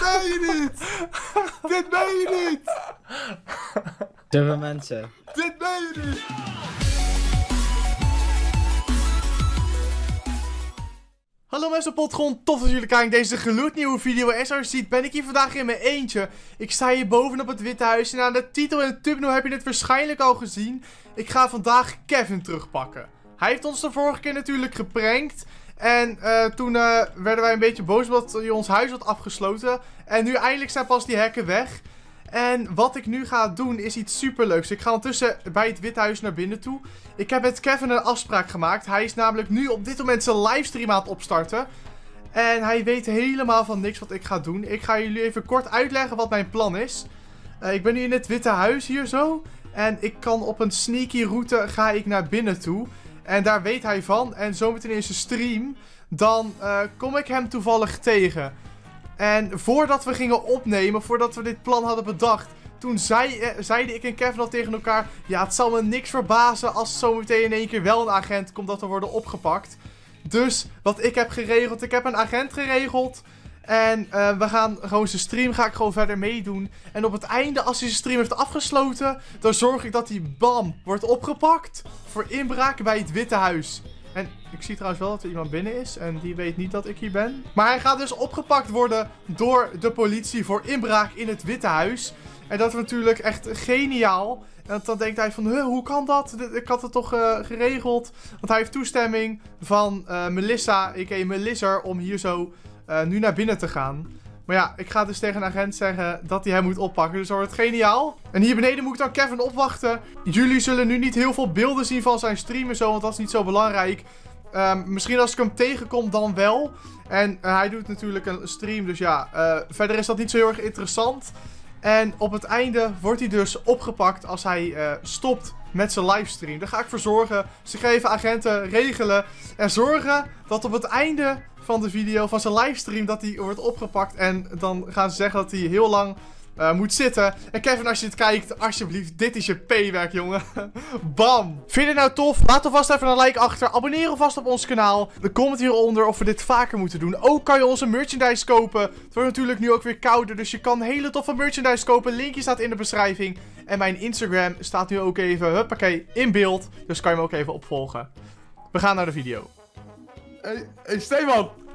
meen je niet! Dit meen je niet! Veel mensen. Dit meen je niet! Hallo mensen op Potgrond, tof dat jullie kijken deze gloednieuwe video. En zoals je ziet ben ik hier vandaag in mijn eentje. Ik sta hier boven op het Witte Huis en aan de titel en de thumbnail heb je het waarschijnlijk al gezien. Ik ga vandaag Kevin terugpakken. Hij heeft ons de vorige keer natuurlijk geprankt. En uh, toen uh, werden wij een beetje boos omdat hij ons huis had afgesloten. En nu eindelijk zijn pas die hekken weg. En wat ik nu ga doen is iets superleuks. Ik ga ondertussen bij het Witte Huis naar binnen toe. Ik heb met Kevin een afspraak gemaakt. Hij is namelijk nu op dit moment zijn livestream aan het opstarten. En hij weet helemaal van niks wat ik ga doen. Ik ga jullie even kort uitleggen wat mijn plan is. Uh, ik ben nu in het Witte Huis hier zo. En ik kan op een sneaky route ga ik naar binnen toe. En daar weet hij van. En zometeen in zijn stream, dan uh, kom ik hem toevallig tegen. En voordat we gingen opnemen, voordat we dit plan hadden bedacht... Toen zei, uh, zeiden ik en Kevin al tegen elkaar... Ja, het zal me niks verbazen als zometeen in één keer wel een agent komt dat er worden opgepakt. Dus wat ik heb geregeld, ik heb een agent geregeld... En uh, we gaan gewoon zijn stream ga ik gewoon verder meedoen. En op het einde, als hij zijn stream heeft afgesloten, dan zorg ik dat hij bam wordt opgepakt voor inbraak bij het Witte Huis. En ik zie trouwens wel dat er iemand binnen is en die weet niet dat ik hier ben. Maar hij gaat dus opgepakt worden door de politie voor inbraak in het Witte Huis. En dat is natuurlijk echt geniaal. En dan denkt hij van, hoe kan dat? Ik had het toch uh, geregeld? Want hij heeft toestemming van uh, Melissa, a.k.a. Melissa, om hier zo uh, nu naar binnen te gaan. Maar ja, ik ga dus tegen een agent zeggen dat hij hem moet oppakken. Dus dat wordt geniaal. En hier beneden moet ik dan Kevin opwachten. Jullie zullen nu niet heel veel beelden zien van zijn stream en zo, want dat is niet zo belangrijk. Um, misschien als ik hem tegenkom dan wel. En uh, hij doet natuurlijk een stream, dus ja, uh, verder is dat niet zo heel erg interessant. En op het einde wordt hij dus opgepakt als hij uh, stopt met zijn livestream. Daar ga ik voor zorgen. Ze geven agenten regelen en zorgen dat op het einde van de video, van zijn livestream, dat hij wordt opgepakt. En dan gaan ze zeggen dat hij heel lang uh, moet zitten. En Kevin, als je dit kijkt, alsjeblieft, dit is je P-werk, jongen. Bam! Vind je dit nou tof? Laat alvast even een like achter. Abonneer alvast op ons kanaal. De comment hieronder of we dit vaker moeten doen. Ook kan je onze merchandise kopen. Het wordt natuurlijk nu ook weer kouder, dus je kan hele toffe merchandise kopen. Linkje staat in de beschrijving. En mijn Instagram staat nu ook even, huppakee, in beeld. Dus kan je me ook even opvolgen. We gaan naar de video. Hey, hey Steven!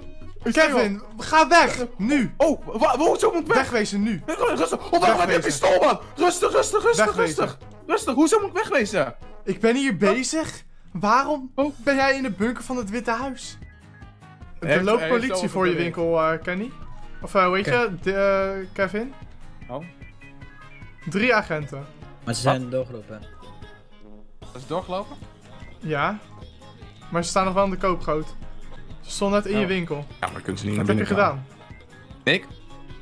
Kevin, ga weg! Nu! Oh, hoezo moet ik weg? Wegwezen nu! Rustig! Oh, wacht, heb pistool, man! Rustig, rustig, rustig, wegwezen. rustig! Rustig, hoezo moet ik wegwezen? Ik ben hier bezig. Waarom oh. ben jij in de bunker van het Witte Huis? Er loopt politie voor je winkel, uh, Kenny. Of uh, weet je, de, uh, Kevin? Oh. Drie agenten. Maar ze zijn doorgelopen. Is doorgelopen? Ja. Maar ze staan nog wel aan de koopgoot. Ze stond net in je winkel. Ja, maar kunnen ze niet Wat naar binnen Wat heb je gedaan? Ik?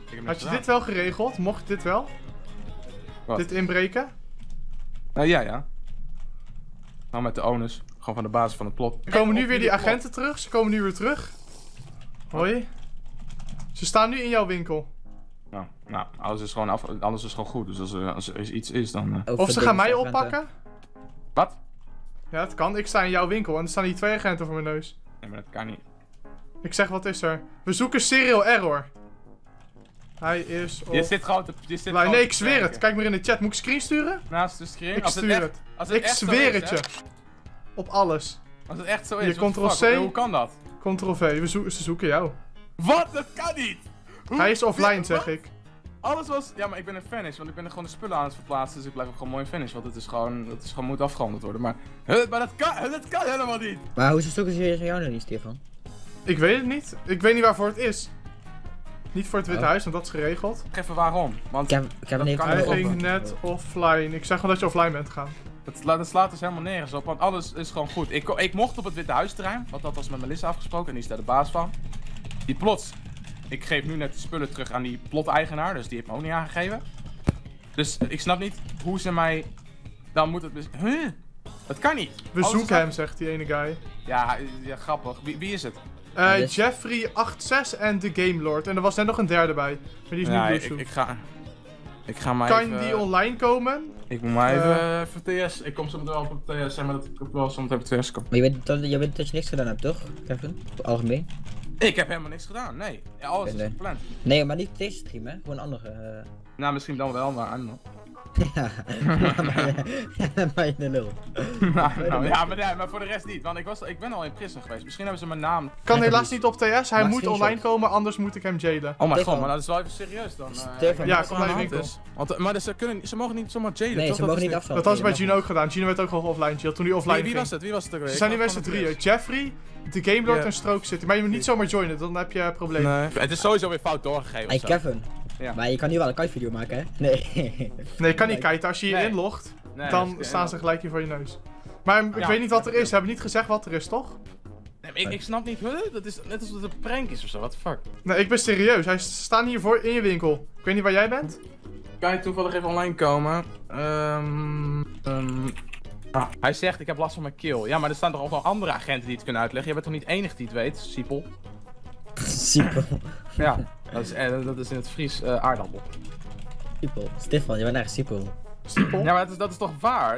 ik heb Had je dit wel geregeld? Mocht dit wel? Wat? Dit inbreken? Uh, ja, ja. Nou, met de onus. Gewoon van de basis van het plot. Er komen nu weer die agenten terug. Ze komen nu weer terug. Hoi. Ze staan nu in jouw winkel. Nou, nou alles is gewoon, af, alles is gewoon goed. Dus als er, als er iets is, dan... Uh... Of ze gaan mij oppakken. Wat? Ja, dat kan. Ik sta in jouw winkel en er staan hier twee agenten voor mijn neus. Nee, maar dat kan niet. Ik zeg, wat is er? We zoeken serial error. Hij is op... Je zit gewoon te... Je zit nee, ik zweer het. Kijk maar in de chat. Moet ik screen sturen? Naast de screen? Ik als stuur het. Echt, als het ik echt zweer is, het je. Op alles. Als het echt zo is. Hier, Ctrl-C. Hoe kan dat? Ctrl-V. We zo ze zoeken jou. Wat? Dat kan niet! Hoe? Hij is offline, zeg ik. Alles was... Ja, maar ik ben een finish, want ik ben er gewoon de spullen aan het verplaatsen, dus ik blijf ook gewoon mooi finish, want het is gewoon... Het is gewoon moet afgehandeld worden, maar... Maar dat kan, dat kan helemaal niet! Maar hoe zoeken ze jou nou niet, Stefan? Ik weet het niet. Ik weet niet waarvoor het is. Niet voor het Witte oh. Huis, want dat is geregeld. Even waarom. Want ik heb, ik heb Hij ging net offline. Ik zeg gewoon dat je offline bent gegaan. Dat, dat slaat dus helemaal nergens op, want alles is gewoon goed. Ik, ik mocht op het Witte Huisterrein, want dat was met Melissa afgesproken en die is daar de baas van. Die plots ik geef nu net de spullen terug aan die plot-eigenaar, dus die heeft me ook niet aangegeven. Dus ik snap niet hoe ze mij... Dan moet het... Huh? Dat kan niet. We Alles zoeken hem, zegt die ene guy. Ja, ja grappig. Wie, wie is het? Uh, Jeffrey86 en The Game Lord. En er was net nog een derde bij. Maar die is ja, nu ik, ik, ga... Ik ga maar Kan even... die online komen? Ik moet maar even, uh, even TS. Ik kom zo meteen wel op TS, zeg maar dat ik wel zo meteen op TS kom. Maar je weet, dat, je weet dat je niks gedaan hebt, toch, Kevin? Algemeen? Ik heb helemaal niks gedaan, nee. Ja, alles is Nee. gepland. Nee, maar niet deze stream, hè? Gewoon een andere. eh. Nou, misschien dan wel, maar... I don't ja, maar je de lul. know. nou, nou, ja, maar, nee, maar voor de rest niet, want ik, was, ik ben al in prison geweest. Misschien hebben ze mijn naam... Kan helaas niet op TS, hij moet online komen, anders moet ik hem jailen. Oh mijn god, maar dat is wel even serieus dan. eh, Ja, kom wat naar er de aan de hand winkel. is. Want, eh, maar ze, kunnen, ze mogen niet zomaar jailen, Nee, toch? ze Dat mogen is niet afvallen. Dat was bij Gino ook gedaan. Gino werd ook al offline chill toen hij offline Wie, wie ging. was het? Wie was het ook weer? Ze zijn nu met had z'n drieën. Jeffrey, de Gamelord Ja. en Stroke zitten. Maar je moet niet zomaar joinen, dan heb je. Nee. Het is sowieso weer fout doorgegeven. Hey. Kevin. Ja. Maar je kan nu wel een kite-video maken, hè? Nee. Nee, kan niet kijken. Als je je Nee. inlogt, Nee, dan staan ze gelijk hier voor je neus. Maar ik Ja. weet niet wat er is. Ze hebben niet gezegd wat er is, toch? Nee, maar ik, ik snap niet, huh? dat is net alsof het een prank is of zo, what the fuck. Nee, ik ben serieus. Hij staan hier voor in je winkel. Ik weet niet waar jij bent. Kan je toevallig even online komen? Ehm... ehm, ah, hij zegt, ik heb last van mijn keel. Ja, maar er staan toch ook nog andere agenten die het kunnen uitleggen? Jij bent toch niet enig die het weet, Siepel? Siepel. Ja, dat is, eh, dat is in het Fries eh, aardappel. Siepel. Stefan, je bent echt Siepel. Stiepel. Ja, maar dat is, dat is toch waar?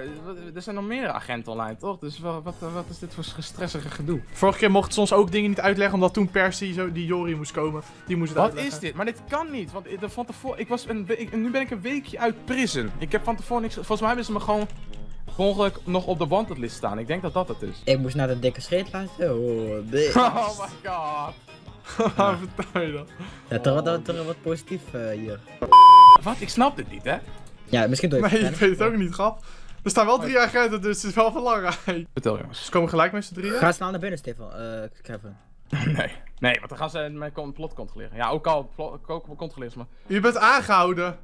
Er zijn nog meerdere agenten online, toch? Dus wat, wat, wat is dit voor gestressige gedoe? Vorige keer mochten ze ons ook dingen niet uitleggen, omdat toen Percy zo die Jori moest komen. Die moest het Wat uitleggen. is dit? Maar dit kan niet, want ik- van tevoren, ik was een ik- nu ben ik een weekje uit prison. Ik heb van tevoren niks, volgens mij hebben ze me gewoon per ongeluk nog op de wanted list staan. Ik denk dat dat het is. Ik moest naar de dikke scheet laten. Oh. Oh my god. Waar vertel je dat? Ja, toch wat, toch wat positief eh, hier. Wat? Ik snap dit niet, hè? Ja, misschien doe je Nee, het. ik weet het ook niet, grap. Er staan wel drie agenten, dus het is wel belangrijk. Vertel jongens. Ze komen gelijk met z'n drieën. Ga snel naar binnen, Stefan. Eh, Kevin. Nee. Nee, want dan gaan ze mijn plot controleren. Ja, ook al controleren ze me. Je bent aangehouden.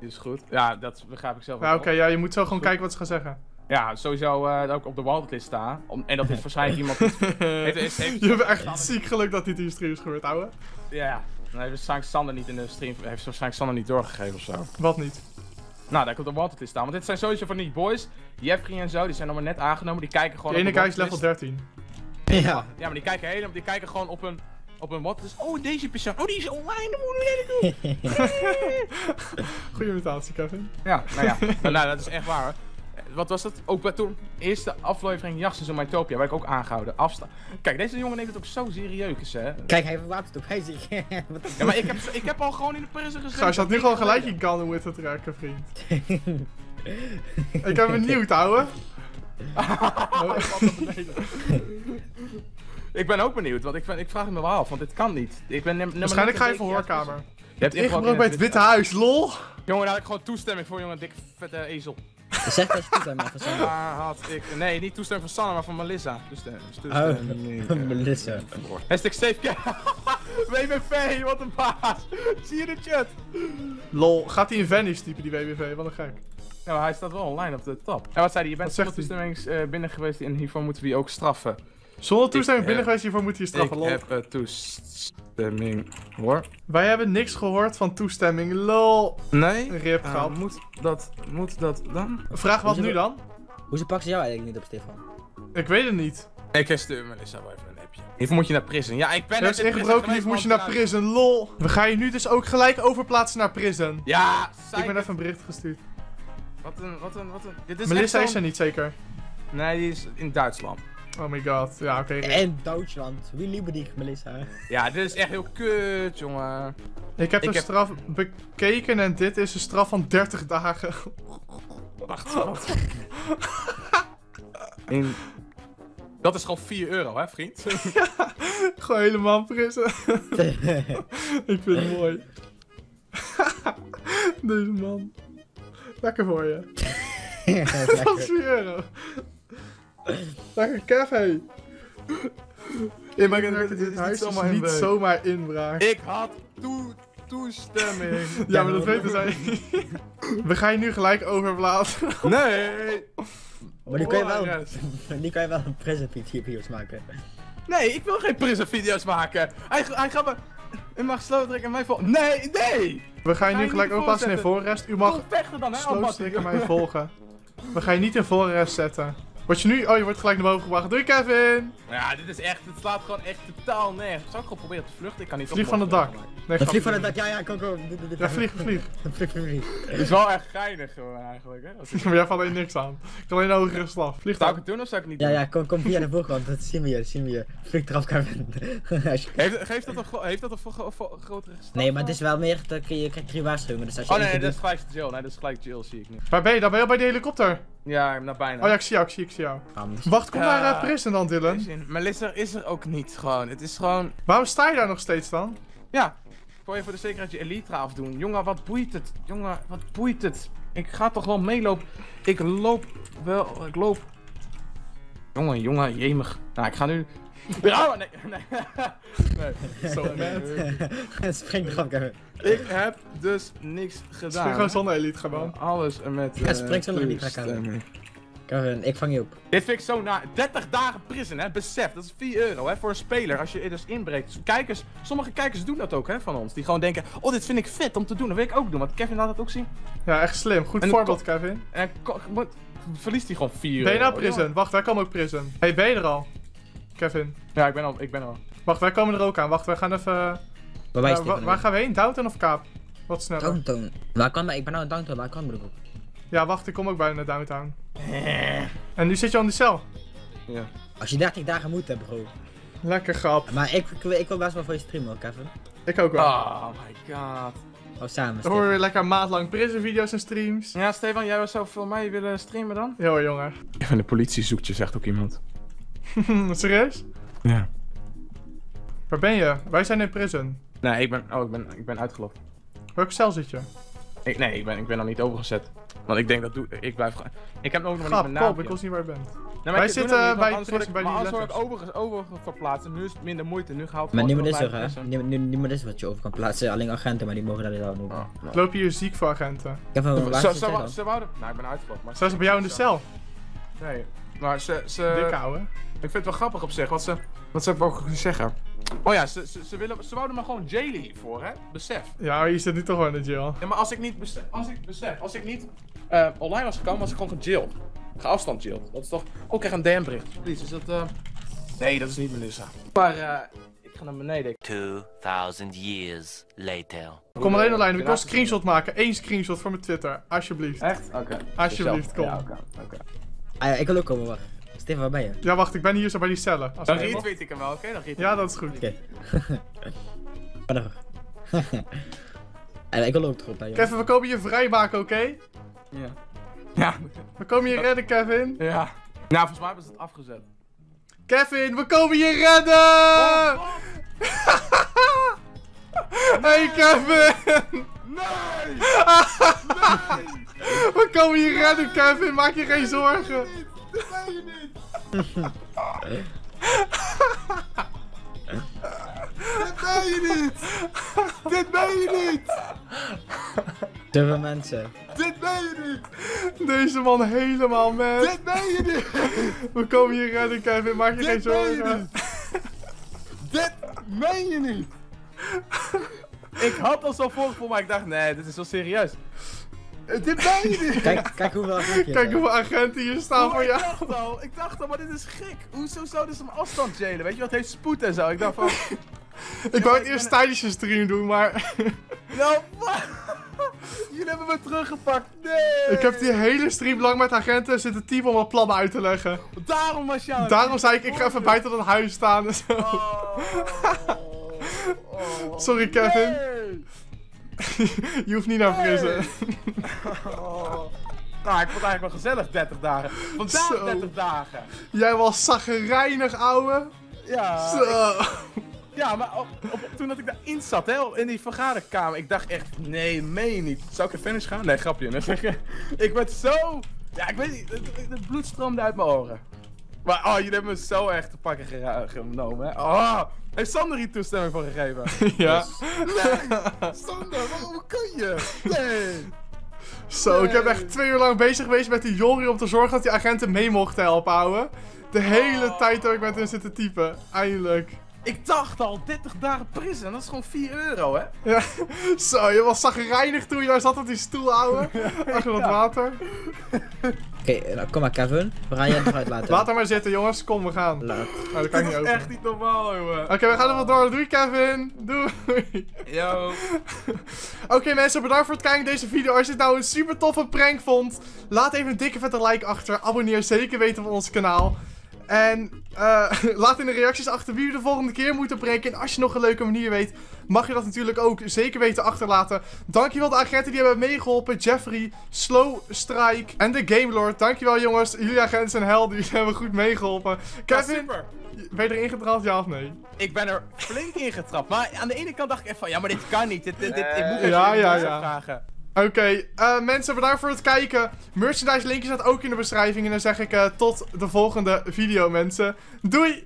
Dit is goed. Ja, dat begrijp ik zelf Ja, ook oké, ja, je moet zo gewoon Goed. kijken wat ze gaan zeggen. Ja, sowieso eh, dat ik op de wanted list sta. Om, en dat is waarschijnlijk iemand... die- heeft, heeft, heeft, je hebt echt ziek geluk dat dit in je stream is gebeurd, ouwe. Ja, ja. Dan heeft waarschijnlijk Sander niet in de stream... Heeft waarschijnlijk Sander niet doorgegeven of zo. Wat niet. Nou, daar komt de wanted list staan. Want dit zijn sowieso van die boys. Jeffrey en zo, die zijn nog maar net aangenomen. Die kijken gewoon De ene op guy is level wanted 13. Ja. Ja, maar die kijken helemaal... Die kijken gewoon op een... Op een wat dus, oh deze persoon, oh die is online, dan moet ik doen. Goeie imitatie, Kevin. Ja, nou ja, nou, nou, dat is echt waar. hoor. Wat was dat? Ook bij toen, eerste aflevering Jachtseizoen Mytopia, werd ik ook aangehouden. Afstand. Kijk, deze jongen neemt het ook zo serieus, hè. Kijk, hij heeft een wapenstoep. Hij Ja, maar ik heb, ik heb al gewoon in de prison gezeten. Ga je staat nu gewoon gelijk je gun with het trekken, vriend. Ik ben benieuwd, ouwe. Ik ben ook benieuwd, want ik, ben, ik vraag me wel af, want dit kan niet. Ik ben Waarschijnlijk ga je verhoorkamer. prison. Je hebt Ingebroken bij het Witte Huis, lol. Jongen, daar had ik gewoon toestemming voor, jongen, dikke vette ezel. Zeg dat je maar van had ik, nee, niet toestemming van Sanne, maar van Melissa. Toestemming. Oh, toestemming. Melissa. Hashtag safe WWV, wat een baas. Zie je de chat? Lol, gaat hij in Vanish typen, die WWV? Wat een gek. Maar hij staat wel online op de top. En wat zei hij? Je bent zonder toestemmings eh, binnen geweest en hiervoor moeten we je ook straffen. Zonder toestemming binnen geweest, hiervoor moet hij je straffen, ik lol. heb eh, toestemming, hoor. Wij hebben niks gehoord van toestemming, lol. Nee? Rip, grap. moet dat, moet dat dan? Vraag wat nu dan? Hoezo pakken ze jou eigenlijk niet op, Stefan? Ik weet het niet. Ik stuur Melissa wel even een appje. Hiervoor moet je naar prison. Ja, ik ben Er is net in ingebroken, lief, geweest, moest je naar prison, lol. We gaan je nu dus ook gelijk overplaatsen naar prison. Ja, Ik ben even een bericht gestuurd. Wat een, wat een, wat een... Dit is Melissa is er niet zeker. Nee, die is in Duitsland. Oh my god. Ja, oké. En Duitsland. Wie liebe dich, Melissa? Ja, dit is echt heel kut, jongen. Ik heb ik de heb- straf bekeken en dit is een straf van 30 dagen. Wacht, wat? In... Dat is gewoon 4 euro, hè, vriend? Gewoon helemaal prison. Ik vind het mooi. Deze man. Lekker voor je. Dat is 4 euro. Lekker café. Ja, maar Dit huis is niet zomaar inbraak. Ik had toe toestemming. Ja, maar dat weten zij niet. We gaan je nu gelijk overplaatsen. Nee! Maar nu kan je wel, nu kan je wel een present video's maken. Nee, ik wil geen prison video's maken. Hij, hij gaat me in mijn slootdruk en mij vol. Nee, nee! We gaan je nu gelijk overplaatsen in voorrest. U mag Mag vechten dan, hè, slootstrikken Albatty? mij volgen. We gaan je niet in voorrest zetten. Word je nu... Oh, je wordt gelijk naar boven gebracht. Doei, Kevin! Ja, dit is echt, het slaat gewoon echt totaal nergens. Zou ik gewoon proberen te vluchten? Ik kan niet Vlieg van het dak. Nee, Dat vlieg van het dak. Ja, ja, kom, doe. Ja, vlieg, vlieg. Vlieg, vlieg, Het is wel echt geinig gewoon eigenlijk, hè? Maar jij valt alleen niks aan. Ik kan alleen een hogere slag. Vlieg Zou ik het doen of zou ik het niet Ja, doen? ja, kom, kom via de voorkant. Dat zien we je, dat zien we je. Vlieg eraf, Kevin. Heeft, geeft dat een, heeft dat een gro- gro- grotere stap? Nee, maar het is wel meer, je, je krijgt drie waarschuwingen. Dus als je Oh nee, dat is gelijk Jill. Nee, dat is gelijk Jill, zie ik nu. Waar ben je dan? Ben je al bij die helikopter? Ja, nou bijna. Oh ja, ik zie jou, ik zie, ik zie jou. Maar- Wacht, kom Ja. naar uh, Prison dan, Dylan. Zin. Melissa is er ook niet gewoon. Het is gewoon... Waarom sta je daar nog steeds dan? Ja. Ik wil je voor de zekerheid je Elytra afdoen. Jongen, wat boeit het? Jongen, wat boeit het? Ik ga toch wel meelopen. Ik loop wel, ik loop. Jongen, jongen, jemig. Nou, ik ga nu... Ja, nee, nee. nee. Zo Spring eraf, Kevin. Ik heb dus niks gedaan. Spring gewoon zonder elite gewoon. Alles met. Ja, eh, spring zonder Elytra, toestemming. Kevin, ik vang je op. Dit vind ik zo na. 30 dagen prison, hè? Besef, dat is 4 euro hè, voor een speler als je er dus inbreekt. Dus kijkers, sommige kijkers doen dat ook hè, van ons. Die gewoon denken: Oh, dit vind ik vet om te doen. Dat wil ik ook doen. Want Kevin laat dat ook zien. Ja, echt slim. Goed En voorbeeld, Kevin. En verliest hij gewoon 4 euro. Ben je nou joh. prison? Wacht, wij komen ook prison. Hey, ben je er al? Kevin. Ja, ik ben al. Ik ben al. Wacht, wij komen er ook aan. Wacht, wij gaan even... Waar wij Eh, wa- waar gaan we heen? Downtown of Kaap? Wat sneller. Downtown. Waar kan ik? Ik ben nou in Downtown, waar kan ik op? Ja, wacht, ik kom ook bijna naar Downtown. En nu zit je aan die cel. Ja. Als je 30 dagen moet hebben, bro. Lekker grap. Maar ik, ik, wil- ik wil best wel voor je streamen, hoor, Kevin. Ik ook wel. Oh my god. Oh, samen. Dan horen we lekker een maand lang prison video's en streams. Ja, Stefan, jij zou veel mij willen streamen dan? Ja hoor, jongen. Even de politie zoekt je, zegt ook iemand. Serieus? Ja. Waar ben je? Wij zijn in prison. Nee, ik ben. Oh, ik ben, ik ben uitgelogd. Welke cel zit je? Ik, nee, ik ben, ik ben nog niet overgezet. Want ik denk dat doe, ik blijf gaan. Ik heb ook nog niet mijn naam. Ik wist niet waar je bent. Nee, Wij ik zitten niet, bij anders Prison, ik, bij maar die anders word ik letters. over, over verplaatst. En nu is het minder moeite. Nu gaat het Maar niemand is er, hè? Niemand- is wat je over kan plaatsen. Alleen agenten, maar die mogen daar niet aan doen. Oh, nou. Ik loop hier ziek voor agenten. Waar Ze, zit ze, wouden... Nou, ik ben uitgelogd. Maar Zijn ze bij jou in de cel? Nee. Maar ze... ze Dik ouwe. ik vind het wel grappig op zich. Wat ze... Wat ze hebben ook zeggen. Oh ja, ze, ze, ze, willen, ze wouden me gewoon jailen hiervoor, hè? Besef. Ja, maar je zit nu toch wel in de jail. Ja, maar als ik niet besef... Als ik besef... Als ik niet eh, online was gekomen, was ik gewoon gejailed. Geafstand jailed. Dat is toch... Oh, ik krijg een DM-bericht. Please, is dat... eh Nee, dat is niet Melissa. Maar eh... Ik ga naar beneden. 2000 years later. Kom alleen online. Ik wil een screenshot maken. Eén screenshot voor mijn Twitter. Alsjeblieft. Echt? Oké. Alsjeblieft, kom. Ja, oké. oké. Ah, ja, ik wil ook komen, wacht. Stefan, waar ben je? Ja, wacht. Ik ben hier zo bij die cellen. Als Dan we- retweet ik hem wel, oké? Dan retweet Ja, dat is goed. Oké. Nog? Eh, ik wil ook erop, hè, jongen. Kevin, we komen je vrijmaken, oké? Ja. Ja. We komen je redden, Kevin. Ja. Nou, volgens mij hebben ze het afgezet. Kevin, we komen je redden! Hey, Kevin! Nee! We komen je redden, Kevin. Maak je geen zorgen. Dit ben je niet! Dit ben je niet! Dit ben je niet! Veel mensen. Dit ben je niet! Deze man helemaal mad. Dit ben je niet! We komen je redden, Kevin. Maak je geen Dit ben je zorgen. niet! Dit meen je niet! Ik had al zo voor, voor maar ik dacht, nee, dit is wel serieus. Eh, Dit ben je niet! Kijk, kijk hoeveel agenten Kijk hoeveel agenten hier staan Oh, voor ik jou. dacht al, ik dacht al, maar dit is gek. Hoezo zouden ze hem afstand jailen? Weet je wat, heeft spoed en zo. Ik dacht van, Ik wou het eerst tijdens je stream doen, maar... nou, wat? Jullie hebben me teruggepakt. Nee! Ik heb die hele stream lang met agenten zitten typen om wat plannen uit te leggen. Daarom was jou. Daarom zei ik, ik ga even buiten dat huis staan en zo. Oh. Oh. Sorry, Kevin. Nee. Je hoeft niet naar prison. Oh. Nou, ik vond het eigenlijk wel gezellig, 30 dagen. Vandaag Zo. 30 dagen. Jij was zaggerijnig, ouwe. Ja. Zo. Ja, maar op, op, toen dat ik daarin zat, hè, in die vergaderkamer, ik dacht echt, nee, meen je niet. Zou ik er finish gaan? Nee, grapje. Nee. ik werd zo... Ja, ik weet niet, het, bloed stroomde uit mijn oren. Maar, oh, jullie hebben me zo echt te pakken genomen, hè. Oh, heeft Sander hier toestemming voor gegeven? Ja. Nee, Sander, hoe kun je? Nee. Zo, ik heb echt twee uur lang bezig geweest met die Jori om te zorgen dat die agenten mee mochten helpen, ouwe. De hele Oh. tijd heb ik met hen zitten typen. Eindelijk. Ik dacht al, 30 dagen prison, dat is gewoon 4 euro, hè? Ja. Zo, je was zagrijnig toen je daar zat op die stoel, ouwe. Achter dat water. Oké, nou, kom maar Kevin. We gaan je er nog uitlaten. Laat haar maar zitten, jongens. Kom, we gaan. Laat. Oh, dat kan niet is echt niet normaal, jongen. Oké, we gaan er wel door. Doei, Kevin. Doei. Yo. Oké mensen, bedankt voor het kijken naar deze video. Als je het nou een super toffe prank vond, laat even een dikke vette like achter. Abonneer zeker weten op ons kanaal. En eh, laat in de reacties achter wie we de volgende keer moeten pranken. En als je nog een leuke manier weet, mag je dat natuurlijk ook zeker weten achterlaten. Dankjewel de agenten die hebben meegeholpen. Jeffrey, Slow Strike en de Gamelord. Dankjewel jongens. Jullie agenten zijn helden. Jullie hebben goed meegeholpen. Ja, Kevin, super. ben je erin getrapt, ja of nee? Ik ben er flink in getrapt. Maar aan de ene kant dacht ik even van, ja, maar dit kan niet. Dit, dit, dit, ik moet even ja, ja, ja. vragen. Oké, eh, mensen bedankt voor het kijken. Merchandise linkje staat ook in de beschrijving. En dan zeg ik eh, tot de volgende video mensen. Doei!